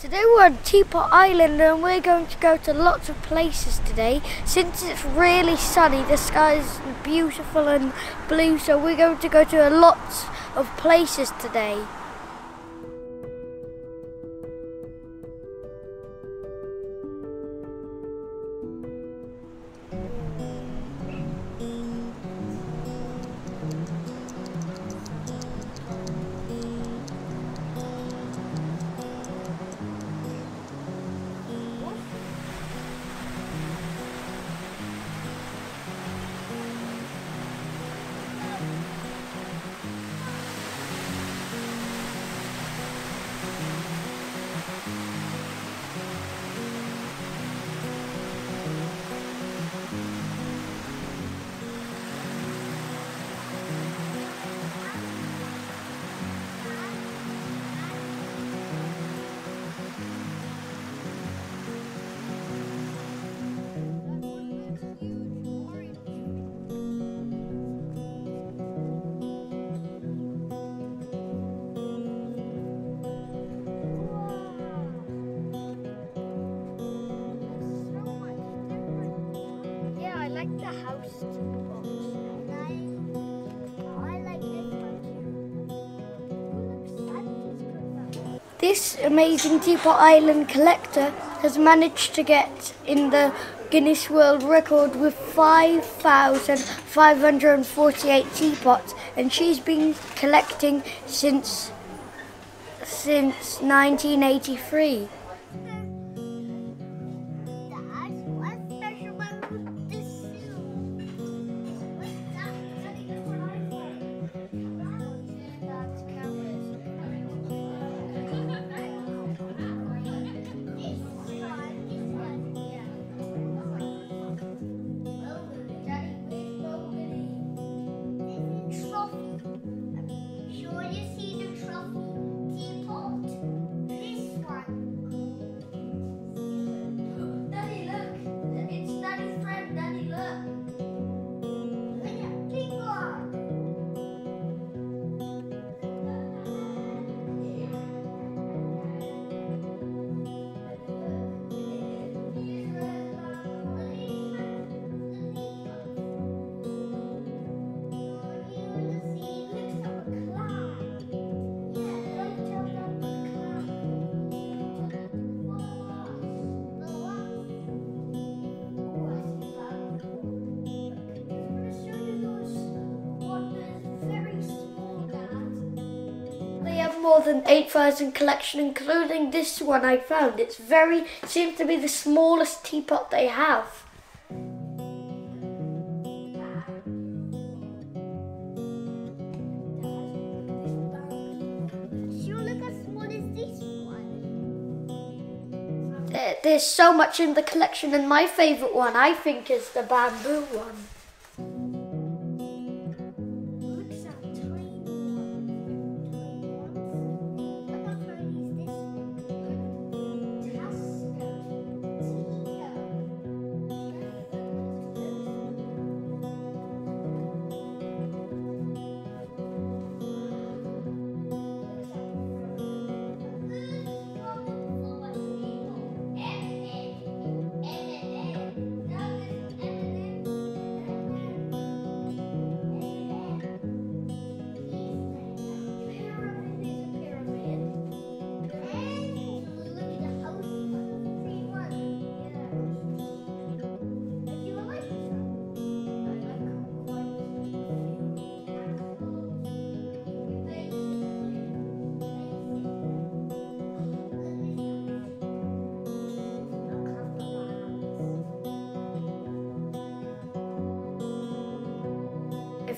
Today we're on Teapot Island and we're going to go to lots of places today. Since it's really sunny, the sky is beautiful and blue, so we're going to go to a lot of places today. Like the house. This amazing Teapot Island collector has managed to get in the Guinness World Record with 5,548 teapots and she's been collecting since since 1983. Than 8,000 collection, including this one I found. It's very, seems to be the smallest teapot they have. Sure, look how small is this one. There's so much in the collection, and my favourite one I think is the bamboo one.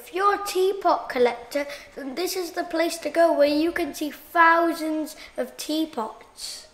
If you're a teapot collector, then this is the place to go where you can see thousands of teapots.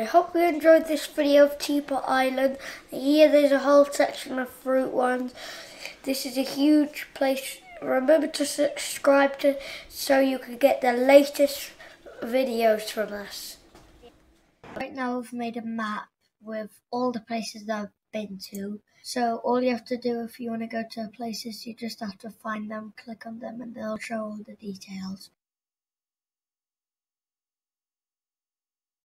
I hope you enjoyed this video of Teapot Island. Here there's a whole section of fruit ones. This is a huge place. Remember to subscribe to so you can get the latest videos from us. Right now we've made a map with all the places that I've been to. So all you have to do if you want to go to places, you just have to find them, click on them and they'll show all the details.